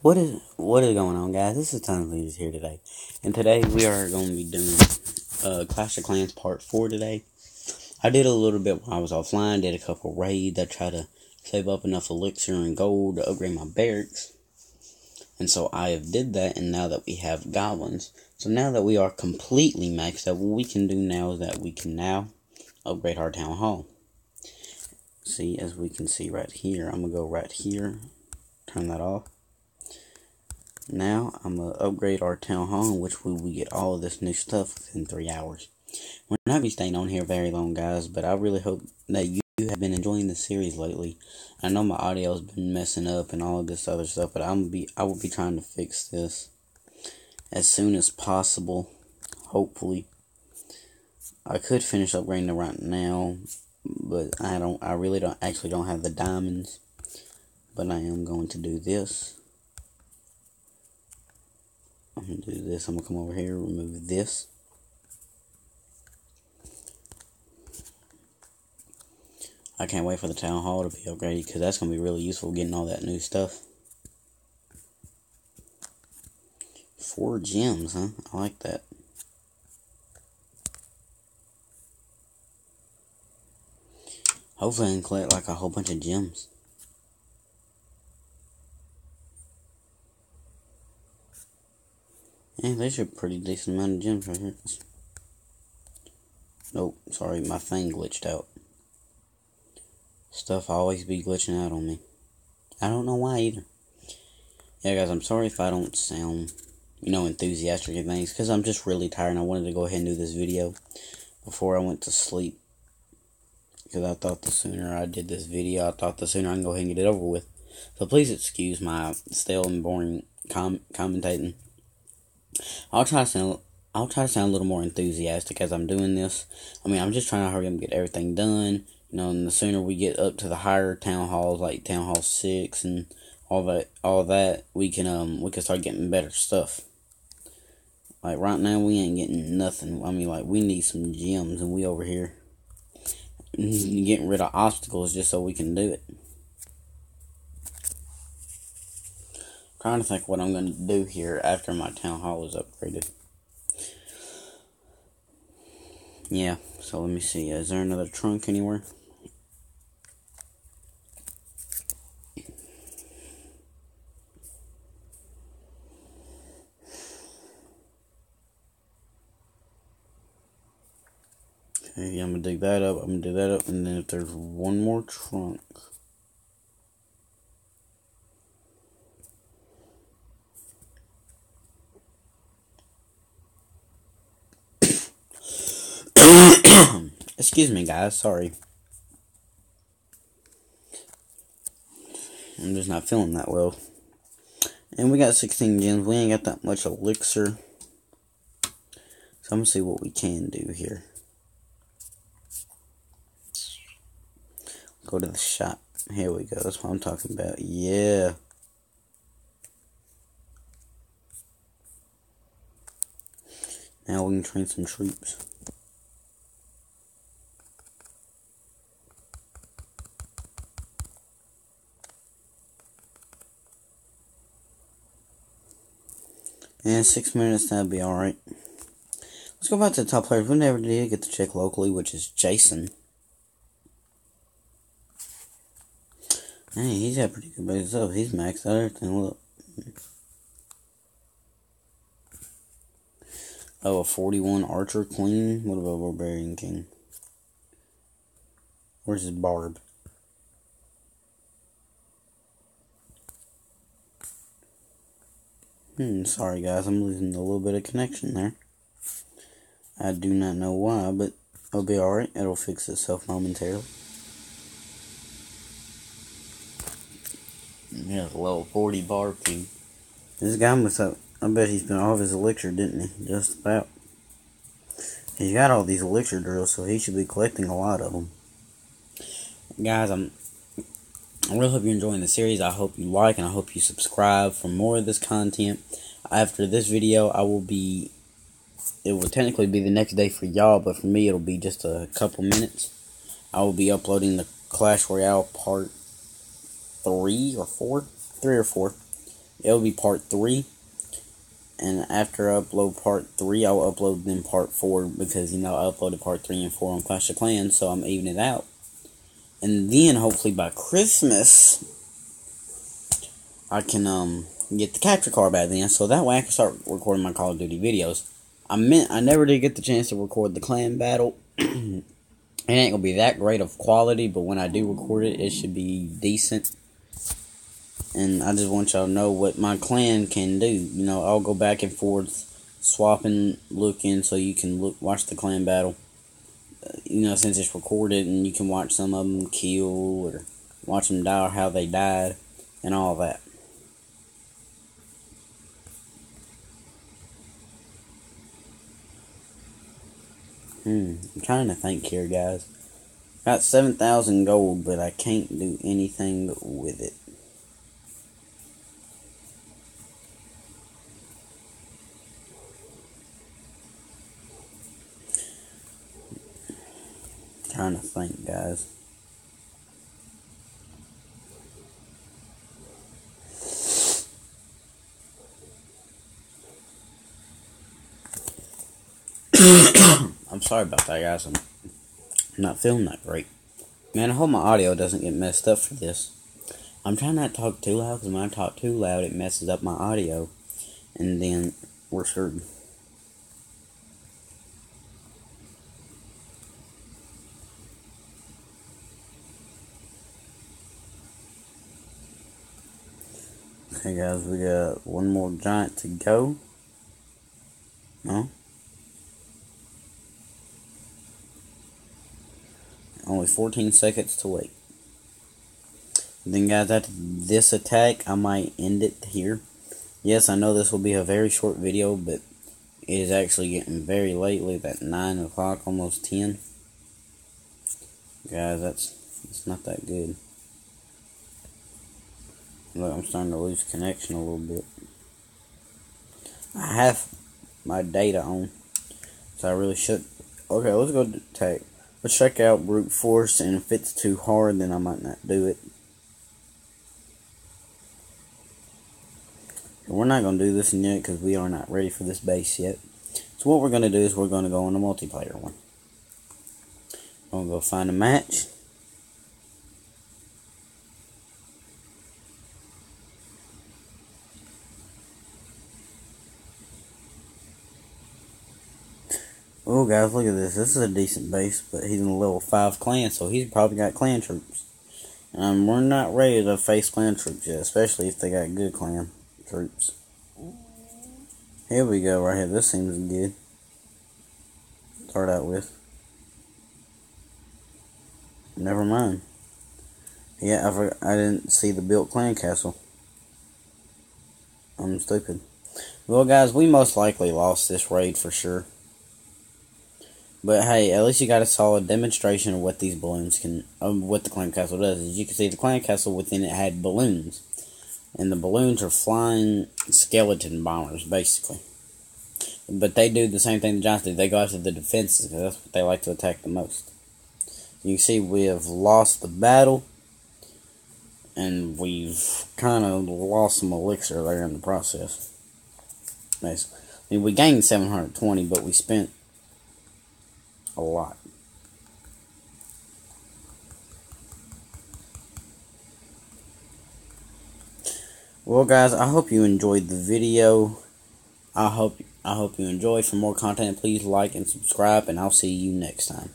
What is what is going on, guys? This is Tons of Leaders here today, and today we are going to be doing uh, Clash of Clans Part Four today. I did a little bit while I was offline. Did a couple raids. I tried to save up enough elixir and gold to upgrade my barracks, and so I have did that. And now that we have goblins, so now that we are completely maxed out, what we can do now is that we can now upgrade our town hall. See, as we can see right here, I'm gonna go right here, turn that off now, I'm to upgrade our town hall, which we will get all of this new stuff within three hours. We're not to be staying on here very long, guys, but I really hope that you have been enjoying the series lately. I know my audio has been messing up and all of this other stuff, but I'm be I will be trying to fix this as soon as possible, hopefully. I could finish upgrading it right now, but I don't I really don't actually don't have the diamonds. But I am going to do this. I'm to do this. I'm to come over here, remove this. I can't wait for the town hall to be upgraded because that's to be really useful getting all that new stuff. Four gems, huh? I like that. Hopefully I can collect like a whole bunch of gems. Yeah, there's a pretty decent amount of gems right here. Nope, sorry, my thing glitched out. Stuff always be glitching out on me. I don't know why either. Yeah, guys, I'm sorry if I don't sound, you know, enthusiastic and things, because I'm just really tired and I wanted to go ahead and do this video before I went to sleep. Because I thought the sooner I did this video, I thought the sooner I can go ahead and get it over with. So please excuse my stale and boring com commentating. I'll try to sound I'll try to sound a little more enthusiastic as I'm doing this. I mean, I'm just trying to hurry up and get everything done. You know, and the sooner we get up to the higher town halls, like Town Hall Six and all that, all that, we can um we can start getting better stuff. Like right now, we ain't getting nothing. I mean, like we need some gems, and we over here getting rid of obstacles just so we can do it. Trying to think what I'm going to do here after my town hall is upgraded. Yeah, so let me see. Is there another trunk anywhere? Okay, yeah, I'm gonna dig that up. I'm gonna dig that up, and then if there's one more trunk. Excuse me, guys. Sorry. I'm just not feeling that well. And we got 16 gems. We ain't got that much elixir. So I'm going to see what we can do here. Go to the shop. Here we go. That's what I'm talking about. Yeah. Now we can train some troops. And six minutes, that'd be alright. Let's go back to the top players. We never did get to check locally, which is Jason. Hey, he's had pretty good base up. He's maxed out everything. Look. Oh, a 41 Archer Queen? What about Barbarian King? Where's his Barb? Hmm, sorry guys, I'm losing a little bit of connection there. I do not know why, but it'll be alright. It'll fix itself momentarily. Yeah, level 40 bar king. This guy must have, I bet he spent all of his elixir, didn't he? Just about. He's got all these elixir drills, so he should be collecting a lot of them. Guys, I'm I really hope you're enjoying the series. I hope you like and I hope you subscribe for more of this content. After this video, I will be. It will technically be the next day for y'all, but for me, it'll be just a couple minutes. I will be uploading the Clash Royale part three or four, three or four. it'll be part three. And after I upload part three, I'll upload then part four because you know I uploaded part three and four on Clash of Clans, so I'm evening it out. And then hopefully by Christmas, I can um get the capture card by then, so that way I can start recording my Call of Duty videos. I meant I never did get the chance to record the clan battle. it ain't gonna be that great of quality, but when I do record it, it should be decent. And I just want y'all to know what my clan can do. You know, I'll go back and forth, swapping, looking, so you can look, watch the clan battle. You know, since it's recorded, and you can watch some of them kill or watch them die or how they died, and all that. Hmm, I'm trying to think here, guys. Got 7,000 gold, but I can't do anything with it. Trying to think, guys. I'm sorry about that, guys. I'm not feeling that great. Man, I hope my audio doesn't get messed up for this. I'm trying not to talk too loud because when I talk too loud, it messes up my audio. And then we're screwed. Okay, guys, we got one more giant to go. No? Only 14 seconds to wait. Then, guys, after this attack, I might end it here. Yes, I know this will be a very short video, but it is actually getting very late, like at 9 o'clock, almost 10. Guys, that's, that's not that good. Look, I'm starting to lose connection a little bit. I have my data on, so I really should. Okay, let's go to take. Let's check out brute force, and if it's too hard, then I might not do it. We're not going to do this yet because we are not ready for this base yet. So what we're going to do is we're going to go on a multiplayer one. I'm going to go find a match. Oh, guys, look at this. This is a decent base, but he's in a level 5 clan, so he's probably got clan troops. Um, we're not ready to face clan troops yet, especially if they got good clan troops. Here we go, right here. This seems good. Start out with. Never mind. Yeah, I, forgot, I didn't see the built clan castle. I'm stupid. Well, guys, we most likely lost this raid for sure. But hey, at least you got a solid demonstration of what these balloons can, of what the clan castle does. As you can see, the clan castle within it had balloons, and the balloons are flying skeleton bombers, basically. But they do the same thing the Giants do. They go after the defenses because that's what they like to attack the most. You can see we have lost the battle, and we've kind of lost some elixir there in the process. Basically. I mean, we gained 720, but we spent a lot. Well, guys, I hope you enjoyed the video. I hope I hope you enjoyed. For more content, please like and subscribe, and I'll see you next time.